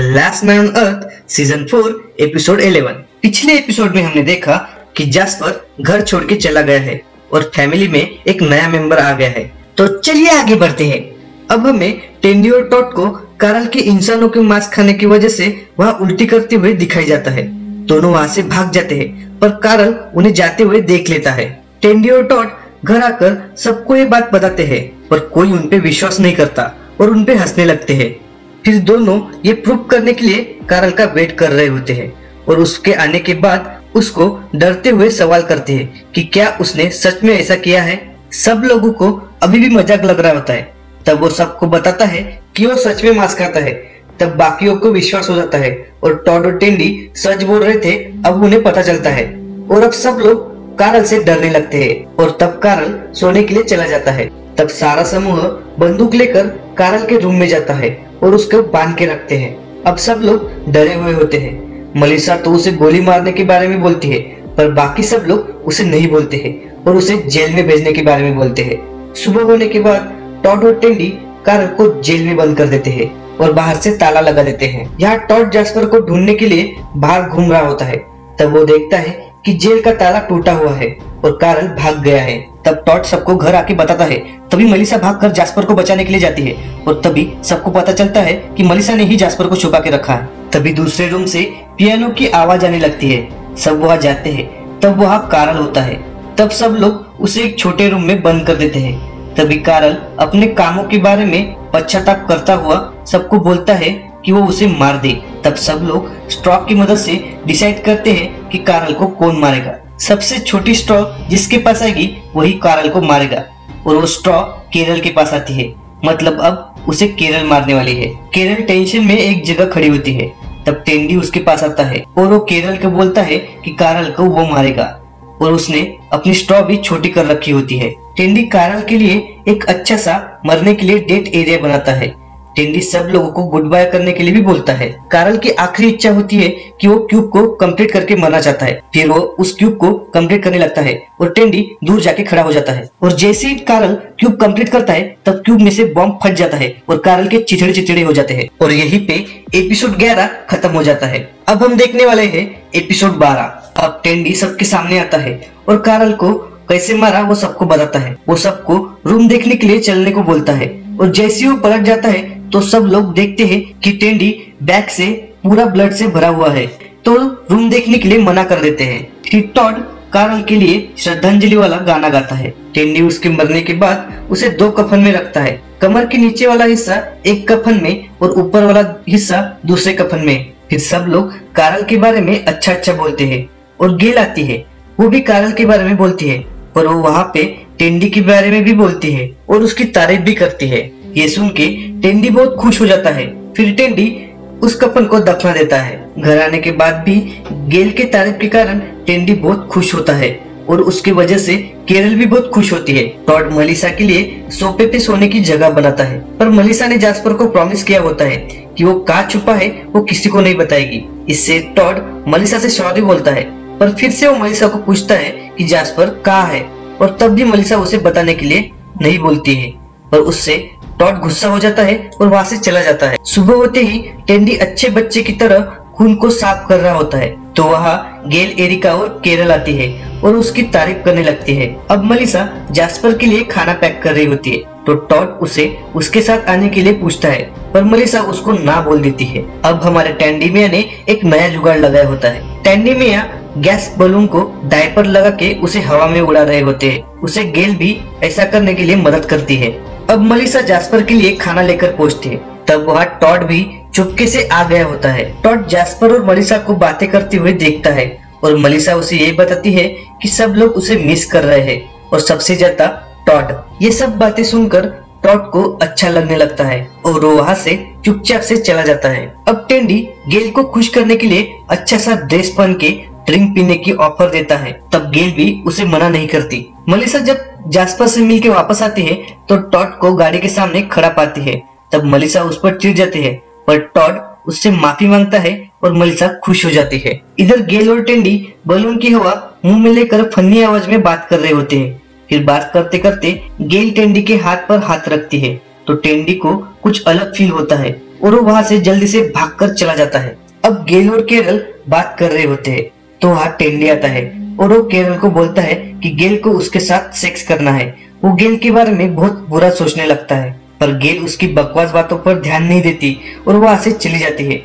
Last man on earth season four episode 11 पिछले episode में हमने देखा कि जैस्पर घर छोड़ के चला गया है और फैमिली में एक नया मेंबर आ गया है। तो चलिए आगे बढ़ते हैं। अब हमें टेंडी और टॉट को कारल के इंसानों के मांस खाने की वजह से वह उल्टी करते हुए दिखाई जाता है। दोनों वहाँ से भाग जाते हैं, पर कारल उन्हें जाते हुए देख लेता है। टेंडी और टॉट घर आकर सबको ये बात बताते हैं, पर कोई उन पे विश्वास नहीं करता और उन पे हंसने लगते हैं। फिर दोनों ये प्रूव करने के लिए कारल का वेट कर रहे होते हैं और उसके आने के बाद उसको डरते हुए सवाल करते हैं कि क्या उसने सच में ऐसा किया है? सब लोगों को अभी भी मज़ाक लग रहा होता है। तब वो सबको बताता है कि वो सच में मास्क आता है। तब बाकियों को विश्वास हो जाता है और टॉड और टेंडी सच बोल रहे थे, अब उन्हें पता चलता है। और अब सब लोग कारल से डरने लगते हैं और तब कारल सोने के लिए चला जाता है। तब सारा समूह बंदूक लेकर कारल के रूम में जाता है। और उसको बाँध के रखते हैं। अब सब लोग डरे हुए होते हैं। मलिसा तो उसे गोली मारने के बारे में बोलती है, पर बाकी सब लोग उसे नहीं बोलते हैं और उसे जेल में भेजने के बारे में बोलते हैं। सुबह होने के बाद टॉड और टेंडी कारल को जेल में बंद कर देते हैं और बाहर से ताला लगा देते हैं। यहाँ टॉड जैस्पर को ढूँढने के लिए बाहर घूम रहा होता है। तब वो देखता है कि जेल का ताला टूटा हुआ है और कारल भाग गया है। तब टॉट सबको घर आके बताता है। तभी मलिसा भाग कर जास्पर को बचाने के लिए जाती है और तभी सबको पता चलता है कि मलिसा ने ही जास्पर को छुपा के रखा है। तभी दूसरे रूम से पियानो की आवाज़ आने लगती है। सब वहाँ जाते हैं। तब वहाँ कारल होता है। तब सब लोग उसे एक छोटे रूम में बंद कर देते हैं। तभी कारल अपने कामों के बारे में पश्चाताप करता हुआ सबको बोलता है कि वो उसे मार दे। तब सब लोग स्ट्रॉक की मदद से डिसाइड करते हैं कि कारल को कौन मारेगा। सबसे छोटी स्ट्रॉ जिसके पास आएगी, वही कारल को मारेगा। और वो स्ट्रॉ केरल के पास आती है। मतलब अब उसे केरल मारने वाली है। केरल टेंशन में एक जगह खड़ी होती है। तब टेंडी उसके पास आता है। और वो केरल को बोलता है कि कारल को वो मारेगा। और उसने अपनी स्ट्रॉ भी छोटी कर रखी होती है। टेंडी कारल के लिए एक अच्छा सा मरने के लिए डेट एरिया बनाता है। टेंडी सब लोगों को गुड बाय करने के लिए भी बोलता है। कारल की आखिरी इच्छा होती है कि वो क्यूब को कंप्लीट करके मरना चाहता है। फिर वो उस क्यूब को कंप्लीट करने लगता है और टेंडी दूर जाके खड़ा हो जाता है। और जैसे ही कारल क्यूब कंप्लीट करता है, तब क्यूब में से बॉम्ब फट जाता है और कारल के चिचड़े चिचड़े हो जाते हैं। और यही पे एपिसोड ग्यारह खत्म हो जाता है। अब हम देखने वाले है एपिसोड बारह। अब टेंडी सबके सामने आता है और कारल को कैसे मारा वो सबको बताता है। वो सबको रूम देखने के लिए चलने को बोलता है। और जैसे वो पलट जाता है तो सब लोग देखते हैं कि टेंडी बैग से पूरा ब्लड से भरा हुआ है। तो रूम देखने के लिए मना कर देते हैं। फिर टॉड कारल के लिए श्रद्धांजलि वाला गाना गाता है। टेंडी उसके मरने के बाद उसे दो कफन में रखता है। कमर के नीचे वाला हिस्सा एक कफन में और ऊपर वाला हिस्सा दूसरे कफन में। फिर सब लोग कारल के बारे में अच्छा अच्छा बोलते हैं और गेल आती है। वो भी कारल के बारे में बोलती है पर वो वहाँ पे टेंडी के बारे में भी बोलती है और उसकी तारीफ़ भी करती है। ये सुन के टेंडी बहुत खुश हो जाता है। फिर टेंडी उस कफन को दफना देता है। घर आने के बाद भी गेल के तारीफ़ के कारण टेंडी बहुत खुश होता है और उसकी वजह से केरल भी बहुत खुश होती है। टॉड मलिसा के लिए सोफे पे सोने की जगह बनाता है। पर मलिसा ने जास्पर को प्रॉमिस किया होता है कि वो कहा छुपा है, वो किसी को नहीं बताएगी। इससे टॉड मलिसा से सॉरी बोलता है। पर फिर से वो मलिसा को पूछता है कि जास्पर कहा है। और तब भी मलिसा उसे बताने के लिए नहीं बोलती है। पर उससे टॉड गुस्सा हो जाता है और वहाँ से चला जाता है। सुबह होते ही टेंडी अच्छे बच्चे की तरह खून को साफ़ कर रहा होता है। तो वहाँ गेल एरिका और केरल आती है और उसकी तारीफ़ करने लगती है। अब मलिसा जास्पर के लिए खाना पैक कर रही होती है। तो टॉड उसे उसके साथ आने के लिए पूछता है, पर मलिसा उसको ना बोल देती है। अब हमारे टैंडी मिया ने एक नया जुगाड़ लगाया होता है। टैंडी मिया गैस बलून को डायपर लगा के उसे हवा में उड़ा रहे होते हैं। उसे गेल भी ऐसा करने के लिए मदद करती है। अब मलिसा जास्पर के लिए खाना लेकर पहुँचती है। तब वहाँ टॉड भी चुपके से आ गया होता है। टॉड जास्पर और मलिसा को बातें करते हुए देखता है और मलिसा उसे ये बताती है कि सब लोग उसे मिस कर रहे हैं और सबसे ज़्यादा टॉड। ये सब बातें सुनकर टॉड को अच्छा लगने लगता है और वो वहाँ से चुपचाप से चला जाता है। अब टेंडी गेल को खुश करने के लिए अच्छा सा ड्रेस पहन के ड्रिंक पीने की ऑफ़र देता है, तब गेल भी उसे मना नहीं करती। मलिसा जब जास्पर से मिलके वापस आती है तो टॉट को गाड़ी के सामने खड़ा पाती है। तब मलिसा उस पर चिड़ जाती है, पर टॉड उससे माफ़ी माँगता है और मलिसा खुश हो जाती है। इधर गेल और टेंडी बलून की हवा मुँह में लेकर फन्नी आवाज़ में बात कर रहे होते हैं। फिर बात करते करते गेल टेंडी के हाथ पर हाथ रखती है तो टेंडी को कुछ अलग फील होता है और वो वहाँ से जल्दी से भागकर चला जाता है। अब गेल और केरल बात कर रहे होते हैं तो वहाँ टेंडी आता है और वो केरल को बोलता है कि गेल को उसके साथ सेक्स करना है। वो गेल के बारे में बहुत बुरा सोचने लगता है, पर गेल उसकी बकवास बातों पर ध्यान नहीं देती और वहाँ से चली जाती है।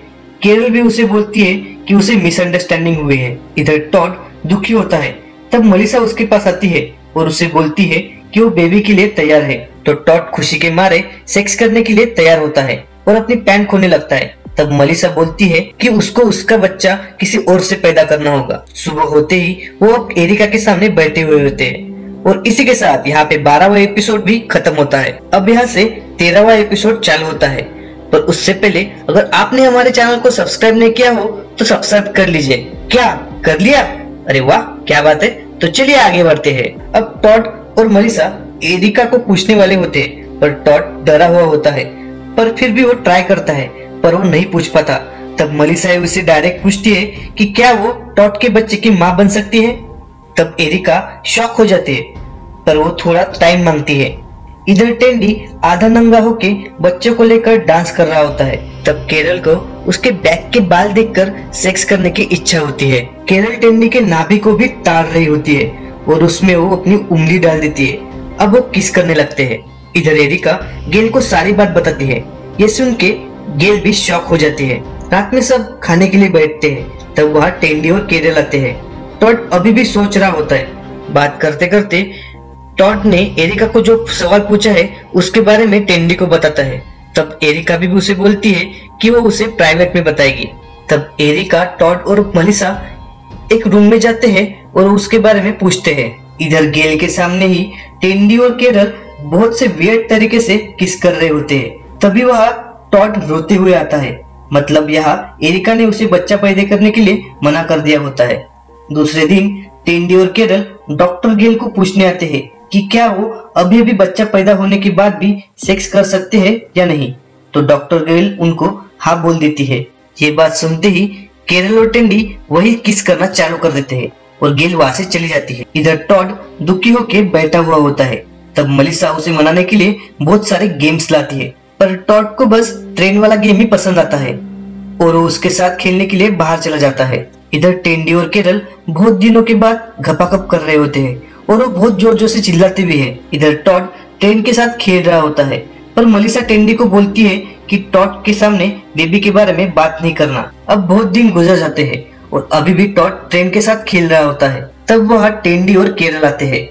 केरल भी उसे बोलती है कि उसे मिसअंडरस्टैंडिंग हुई है। इधर टॉड दुखी होता है, तब मलिसा उसके पास आती है और उसे बोलती है कि वो बेबी के लिए तैयार है। तो टॉट खुशी के मारे सेक्स करने के लिए तैयार होता है और अपनी पैंट खोने लगता है। तब मलिसा बोलती है कि उसको उसका बच्चा किसी और से पैदा करना होगा। सुबह होते ही वो अब एरिका के सामने बैठे हुए होते हैं। और इसी के साथ यहाँ पे बारहवा एपिसोड भी खत्म होता है। अब यहाँ से तेरहवा एपिसोड चालू होता है। पर उससे पहले अगर आपने हमारे चैनल को सब्सक्राइब नहीं किया हो तो सब्सक्राइब कर लीजिए। क्या? कर लिया? अरे वाह, क्या बात है। तो चलिए आगे बढ़ते हैं। अब टॉट और मलिसा एरिका को पूछने वाले होते हैं, पर टॉट डरा हुआ होता है, पर फिर भी वो ट्राई करता है, पर वो नहीं पूछ पाता। तब मलिसा उसे डायरेक्ट पूछती है कि क्या वो टॉट के बच्चे की माँ बन सकती है? तब एरिका शॉक हो जाती है, पर वो थोड़ा टाइम मांगती है। इधर टेंडी आधा नंगा होके बच्चों को लेकर डांस कर रहा होता है। तब केरल को उसके बैक के बाल देखकर सेक्स करने की इच्छा होती है। केरल टेंडी के नाभि को भी तार रही होती है और उसमें वो अपनी उंगली डाल देती है। अब वो किस करने लगते हैं? इधर एरिका गेल को सारी बात बताती है। ये सुन के गेल भी शॉक हो जाती है। रात में सब खाने के लिए बैठते हैं, तब वहाँ टेंडी और केरल आते हैं। टॉड अभी भी सोच रहा होता है। बात करते करते टॉड ने एरिका को जो सवाल पूछा है, उसके बारे में टेंडी को बताता है। तब एरिका भी उसे बोलती है कि वो उसे प्राइवेट में बताएगी। तब एरिका, टॉड और मलिसा एक रूम में जाते हैं और उसके बारे में पूछते हैं। इधर गेल के सामने ही टेंडी और केरल बहुत से वियर्ड तरीके से किस कर रहे होते हैं। तभी वह टॉड रोते हुए आता है। मतलब यहाँ एरिका ने उसे बच्चा पैदा करने के लिए मना कर दिया होता है। दूसरे दिन टेंडी और केरल डॉक्टर गेल को पूछने आते हैं कि क्या वो अभी अभी बच्चा पैदा होने के बाद भी सेक्स कर सकते हैं या नहीं? तो डॉक्टर गेल उनको हाँ बोल देती है। ये बात सुनते ही केरल और टेंडी वही किस करना चालू कर देते हैं और गेल वहाँ से चली जाती है। इधर टॉड दुखी होके बैठा हुआ होता है। तब मलिसा उसे मनाने के लिए बहुत सारे गेम्स लाती है। पर टॉड को बस ट्रेन वाला गेम ही पसंद आता है और वो उसके साथ खेलने के लिए बाहर चला जाता है। इधर टेंडी और केरल बहुत दिनों के बाद घपाकप कर रहे होते हैं। और वो बहुत ज़ोर ज़ोर से चिल्लाते भी है। इधर टॉड ट्रेन के साथ खेल रहा होता है, पर मलिसा टेंडी को बोलती है कि टॉट के सामने बेबी के बारे में बात नहीं करना। अब बहुत दिन गुजर जाते हैं और अभी भी टॉट ट्रेन के साथ खेल रहा होता है। तब वह टेंडी और केरल आते हैं।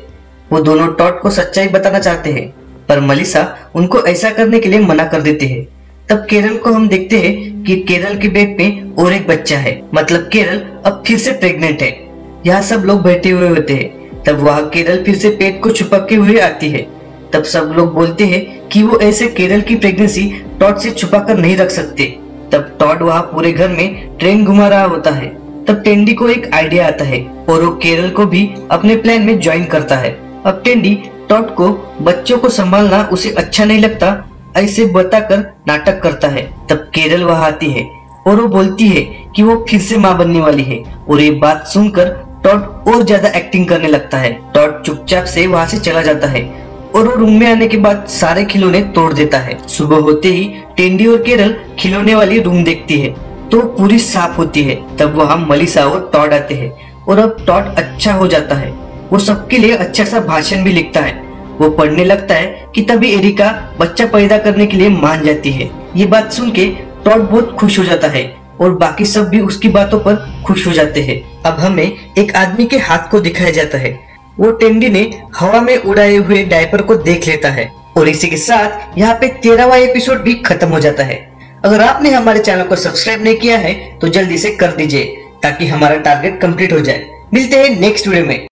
वो दोनों टॉट को सच्चाई बताना चाहते हैं, पर मलिसा उनको ऐसा करने के लिए मना कर देते है। तब केरल को हम देखते हैं कि केरल के पेट में और एक बच्चा है। मतलब केरल अब फिर से प्रेग्नेंट है। यहाँ सब लोग बैठे हुए होते हैं। तब वह केरल फिर से पेट को छुपके हुए आती है। तब सब लोग बोलते हैं कि वो ऐसे केरल की प्रेगनेंसी टॉट से छुपा कर नहीं रख सकते। तब टॉड वहाँ पूरे घर में ट्रेन घुमा रहा होता है। तब टेंडी को एक आइडिया आता है और वो केरल को भी अपने प्लान में ज्वाइन करता है। अब टेंडी टॉट को बच्चों को संभालना उसे अच्छा नहीं लगता, ऐसे बताकर नाटक करता है। तब केरल वहाँ आती है और वो बोलती है कि वो फिर से माँ बनने वाली है। और ये बात सुनकर टॉड और ज़्यादा एक्टिंग करने लगता है। टॉड चुपचाप से वहाँ से चला जाता है और वो रूम में आने के बाद सारे खिलौने तोड़ देता है। सुबह होते ही टेंडी और केरल खिलौने वाली रूम देखती है तो पूरी साफ़ होती है। तब वहाँ मलिसा और टॉड आते हैं और अब टॉड अच्छा हो जाता है। वो सबके लिए अच्छा सा भाषण भी लिखता है। वो पढ़ने लगता है कि तभी एरिका बच्चा पैदा करने के लिए मान जाती है। ये बात सुन के टॉड बहुत खुश हो जाता है। और बाकी सब भी उसकी बातों पर खुश हो जाते हैं। अब हमें एक आदमी के हाथ को दिखाया जाता है। वो टेंडी ने हवा में उड़ाए हुए डायपर को देख लेता है और इसी के साथ यहाँ पे तेरहवा एपिसोड भी खत्म हो जाता है। अगर आपने हमारे चैनल को सब्सक्राइब नहीं किया है तो जल्दी से कर दीजिए, ताकि हमारा टारगेट कंप्लीट हो जाए। मिलते हैं नेक्स्ट वीडियो में।